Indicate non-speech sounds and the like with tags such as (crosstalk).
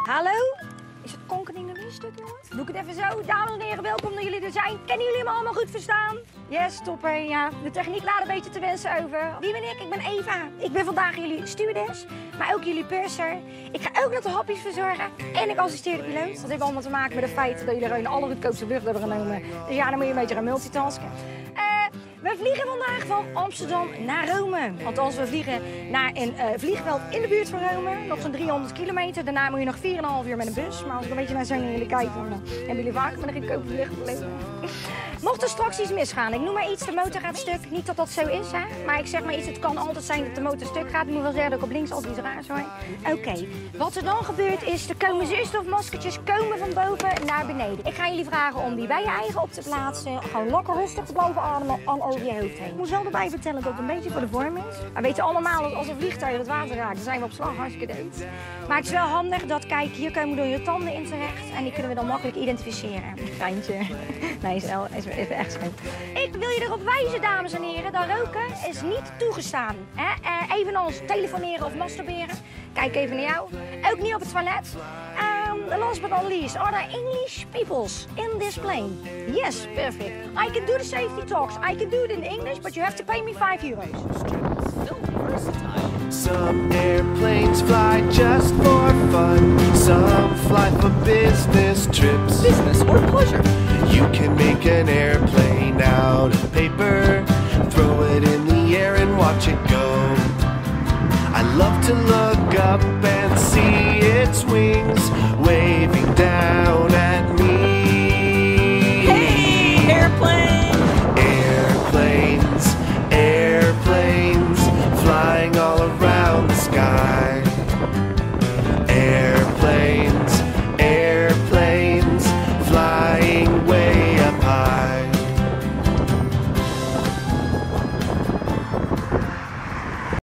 Hallo? Is het konkening een stuk, jongens? Doe ik het even zo. Dames en heren, welkom dat jullie er zijn. Kennen jullie me allemaal goed verstaan? Yes, topper. Ja, de techniek laat een beetje te wensen over. Wie ben ik? Ik ben Eva. Ik ben vandaag jullie stewardess, maar ook jullie purser. Ik ga ook nog de hapjes verzorgen en ik assisteer de piloot. Dat heeft allemaal te maken met het feit dat jullie de allergoedkoopste vlucht hebben genomen. Dus ja, dan moet je een beetje gaan multitasken. Eh, we vliegen vandaag van Amsterdam naar Rome. Althans, we vliegen naar een eh, vliegveld in de buurt van Rome. Nog zo'n 300 kilometer. Daarna moet je nog 4,5 uur met een bus. Maar als ik een beetje naar naar jullie kijk, dan hebben jullie vaak met een goedkope vlucht. Mocht er straks iets misgaan, ik noem maar iets, de motor gaat stuk. Niet dat dat zo is, hè? maar ik zeg maar iets, het kan altijd zijn dat de motor stuk gaat. Ik moet wel zeggen dat ik op links altijd iets raars hoor. Oké, wat er dan gebeurt is, er komen zuurstofmaskertjes komen van boven naar beneden. Ik ga jullie vragen om die bij je eigen op te plaatsen. Gewoon lekker rustig te blijven ademen al over je hoofd heen. Ik moet wel erbij vertellen dat het een beetje voor de vorm is. We weten allemaal dat als een vliegtuig het water raakt, dan zijn we op slag hartstikke dood. Maar het is wel handig dat, kijk, hier komen door je tanden in terecht. En die kunnen we dan makkelijk identificeren. Geintje. (laughs) Nee, is, wel, is, is echt schoon. Ik wil je erop wijzen, dames en heren, dat roken is niet toegestaan. Hè? Eh, evenals telefoneren of masturberen. Kijk even naar jou. Ook niet op het toilet. Um, last but not least, are there English peoples in this plane? Yes, perfect. I can do the safety talks. I can do it in English, but you have to pay me 5 euros. Some airplanes fly just for fun. Some fly for business trips. Business or pleasure. You can make an airplane out of paper, throw it in the air and watch it go. I love to look up and see it down.